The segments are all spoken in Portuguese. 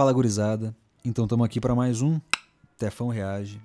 Fala gurizada, então estamos aqui para mais um Tefão Reage.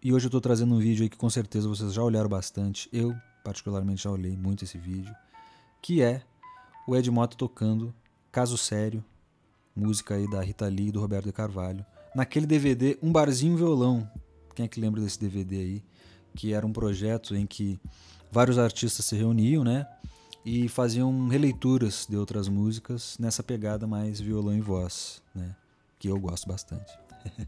E hoje eu estou trazendo um vídeo aí que com certeza vocês já olharam bastante. Eu, particularmente, já olhei muito esse vídeo. Que é o Ed Mota tocando Caso Sério, música aí da Rita Lee e do Roberto de Carvalho. Naquele DVD, Um Barzinho Violão. Quem é que lembra desse DVD aí? Que era um projeto em que vários artistas se reuniam, né? E faziam releituras de outras músicas nessa pegada mais violão e voz, né? Que eu gosto bastante.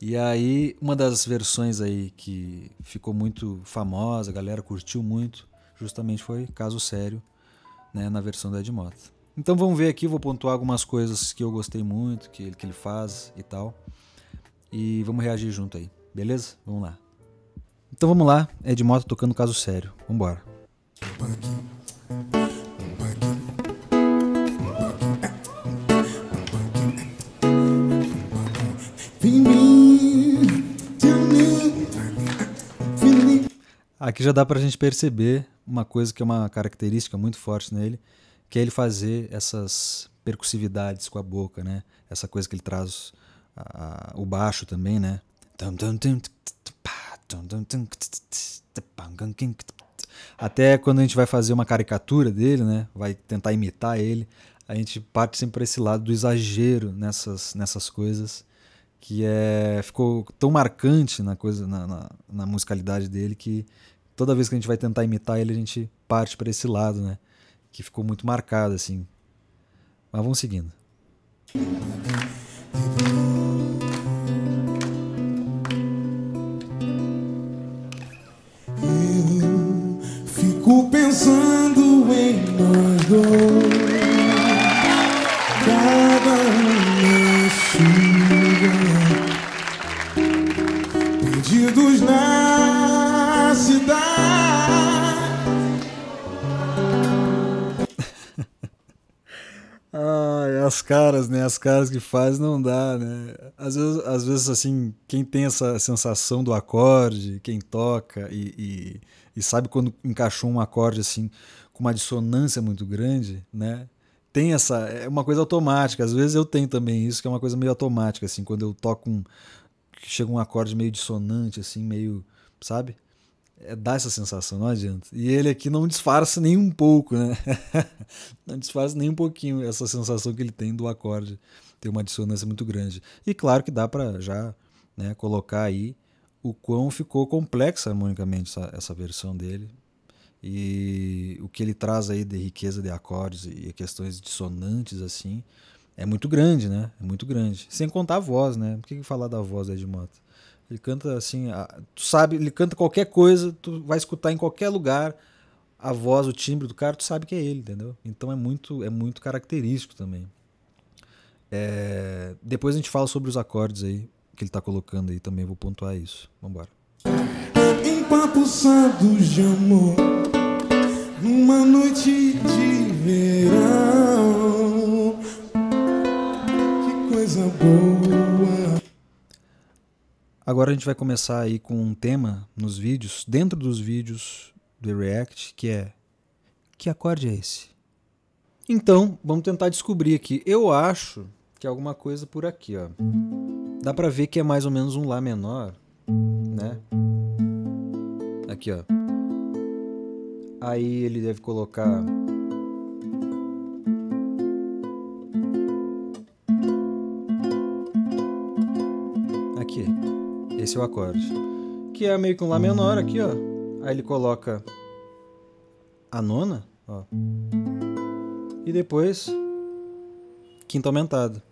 e aí, uma das versões aí que ficou muito famosa, a galera curtiu muito, justamente foi Caso Sério, né, na versão da Ed Mota. Então vamos ver aqui, vou pontuar algumas coisas que eu gostei muito, que ele, que ele faz e tal. E vamos reagir junto aí, beleza? Vamos lá. Então vamos lá, Ed Mota tocando Caso Sério. Vambora. Aqui já dá para a gente perceber uma coisa que é uma característica muito forte nele, que é ele fazer essas percussividades com a boca, né? Essa coisa que ele traz a, a, o baixo também, né? Até quando a gente vai fazer uma caricatura dele, né? Vai tentar imitar ele, a gente parte sempre para esse lado do exagero nessas, nessas coisas que é ficou tão marcante na coisa na, na, na musicalidade dele que toda vez que a gente vai tentar imitar ele, a gente parte para esse lado, né? Que ficou muito marcado, assim. Mas vamos seguindo. Eu fico pensando em nós dois. Caras, né? As caras que faz não dá, né? Às vezes, às vezes assim, quem tem essa sensação do acorde, quem toca e, e, e sabe quando encaixou um acorde assim com uma dissonância muito grande, né? Tem essa, é uma coisa automática. Às vezes eu tenho também isso, que é uma coisa meio automática, assim, quando eu toco um, chega um acorde meio dissonante, assim, meio, sabe? É, dá essa sensação, não adianta. E ele aqui não disfarça nem um pouco, né? não disfarça nem um pouquinho essa sensação que ele tem do acorde ter uma dissonância muito grande. E claro que dá para já né, colocar aí o quão ficou complexa harmonicamente essa, essa versão dele e o que ele traz aí de riqueza de acordes e questões dissonantes assim é muito grande, né? É muito grande. Sem contar a voz, né? Por que falar da voz da Ed Mota? Ele canta assim, tu sabe, ele canta qualquer coisa, tu vai escutar em qualquer lugar a voz, o timbre do cara, tu sabe que é ele, entendeu? Então é muito, é muito característico também. É, depois a gente fala sobre os acordes aí que ele tá colocando aí também, vou pontuar isso. Vambora. Empapuçados de amor, numa noite de verão, que coisa boa. Agora a gente vai começar aí com um tema nos vídeos, dentro dos vídeos do React, que é que acorde é esse? Então, vamos tentar descobrir aqui. Eu acho que é alguma coisa por aqui, ó. Dá pra ver que é mais ou menos um Lá menor, né? Aqui, ó. Aí ele deve colocar aqui. Esse é o acorde. Que é meio que um Lá menor aqui, ó. Aí ele coloca a nona, ó. E depois quinta aumentada.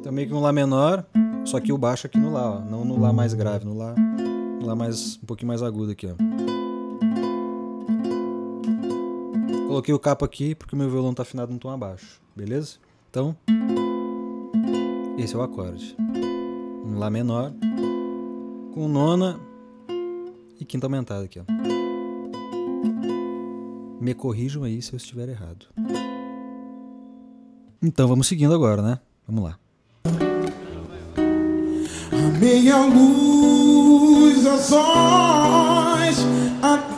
Então meio que um Lá menor, só que o baixo aqui no Lá, ó. Não no Lá mais grave, no Lá, no lá mais, um pouquinho mais agudo aqui, ó. Coloquei o capo aqui porque o meu violão tá afinado um tom abaixo, beleza? Então, esse é o acorde um Lá menor, com nona e quinta aumentada aqui. Ó. Me corrijam aí se eu estiver errado. Então vamos seguindo agora, né? Vamos lá. A meia luz, a sós, a...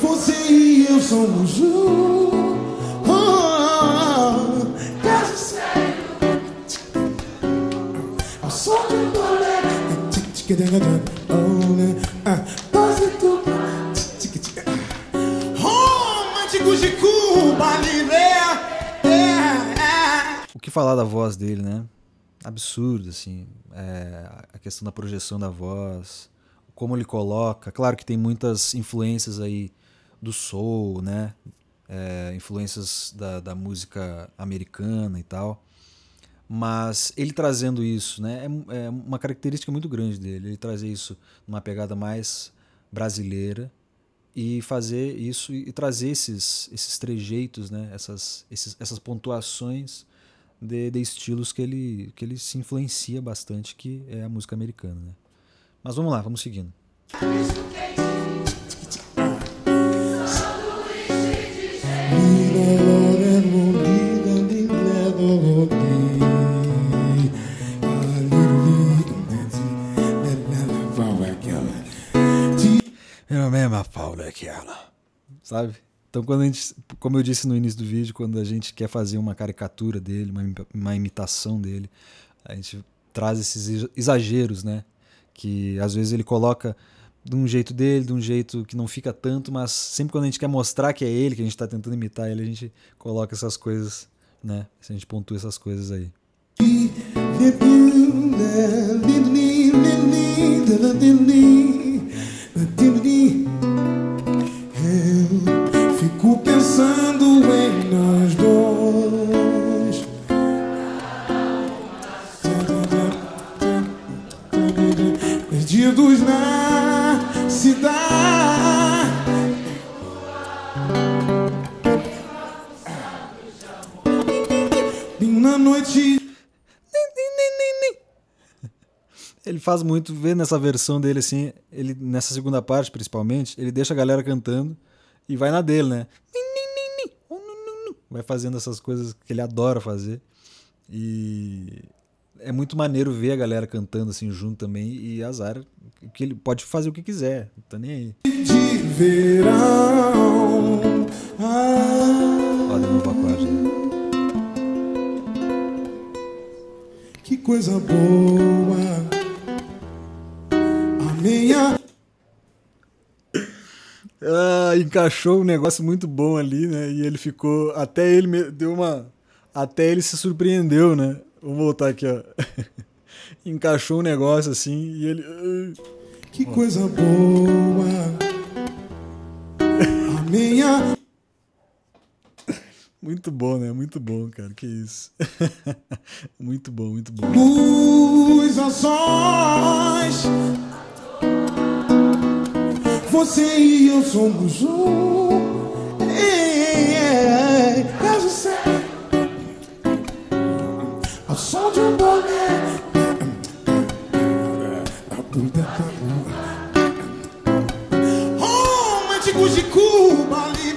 Você e eu somos O que falar da voz dele, né? Absurdo, assim. É, a questão da projeção da voz, como ele coloca. Claro que tem muitas influências aí do soul, né? É, influências da, da música americana e tal. Mas ele trazendo isso, né? É, é uma característica muito grande dele. Ele trazer isso numa pegada mais brasileira e fazer isso e trazer esses, esses trejeitos, né? essas, esses, essas pontuações de, de, estilos que ele, que ele se influencia bastante, que é a música americana. Né? Mas vamos lá, vamos seguindo. Era daquela. Sabe? Então, quando a gente, como eu disse no início do vídeo, quando a gente quer fazer uma caricatura dele, uma, uma imitação dele, a gente traz esses exageros, né? Que às vezes ele coloca de um jeito dele, de um jeito que não fica tanto, mas sempre quando a gente quer mostrar que é ele, que a gente está tentando imitar ele, a gente coloca essas coisas, né? A gente pontua essas coisas aí. Fico pensando em nós dois. Perdidos na cidade. Na noite. Ele faz muito, vê nessa versão dele assim, ele nessa segunda parte principalmente, ele deixa a galera cantando e vai na dele, né? Vai fazendo essas coisas que ele adora fazer. E é muito maneiro ver a galera cantando assim junto também e azar que ele pode fazer o que quiser, não tá nem aí. De verão. Ah, Olha no acorde. que coisa boa. Encaixou um negócio muito bom ali, né? E ele ficou. Até ele deu uma. Até ele se surpreendeu, né? Vamos voltar aqui, ó. encaixou um negócio assim e ele. Que coisa boa. A minha Muito bom, né? Muito bom, cara. Que isso. muito bom, muito bom. luz sós. Você e eu somos um. É, eu já sei. Ao som de um boné. Românticos de Cuba, liber.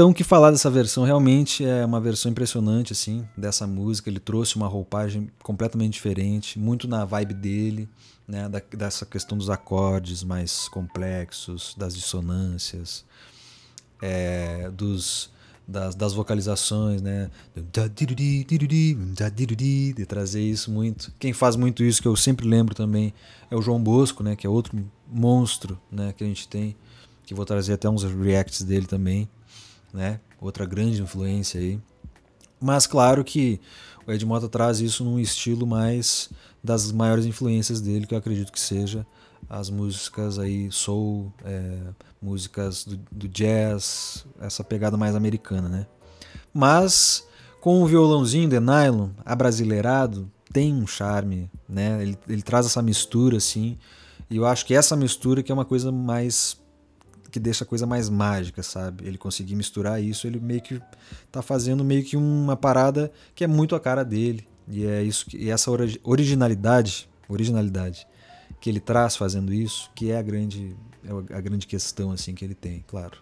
Então, o que falar dessa versão? Realmente é uma versão impressionante, assim, dessa música. Ele trouxe uma roupagem completamente diferente, muito na vibe dele, né? da- dessa questão dos acordes mais complexos, das dissonâncias, é, dos, das, das vocalizações, né? De trazer isso muito. Quem faz muito isso, que eu sempre lembro também, é o João Bosco, né? Que é outro monstro né? que a gente tem, que vou trazer até uns reacts dele também né? Outra grande influência aí. Mas claro que o Ed Mota traz isso num estilo mais das maiores influências dele, que eu acredito que seja as músicas aí soul, é, músicas do, do jazz, essa pegada mais americana, né? Mas com o violãozinho de nylon, abrasileirado, tem um charme, né? Ele, ele traz essa mistura assim, e eu acho que essa mistura que é uma coisa mais que deixa a coisa mais mágica, sabe? Ele conseguir misturar isso, ele meio que tá fazendo meio que uma parada que é muito a cara dele, E é isso que, e essa originalidade, originalidade que ele traz fazendo isso, que é a grande é a grande questão assim que ele tem, claro.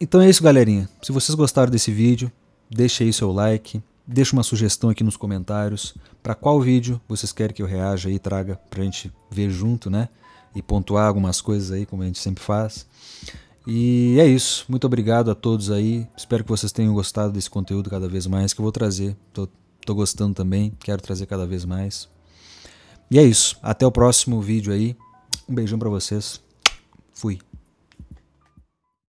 Então é isso, galerinha. Se vocês gostaram desse vídeo, deixe aí seu like, deixe uma sugestão aqui nos comentários para qual vídeo vocês querem que eu reaja e traga pra gente ver junto, né? E pontuar algumas coisas aí, como a gente sempre faz. E é isso. Muito obrigado a todos aí. Espero que vocês tenham gostado desse conteúdo cada vez mais que eu vou trazer. Tô, tô gostando também, quero trazer cada vez mais. E é isso. Até o próximo vídeo aí. Um beijão para vocês. Fui.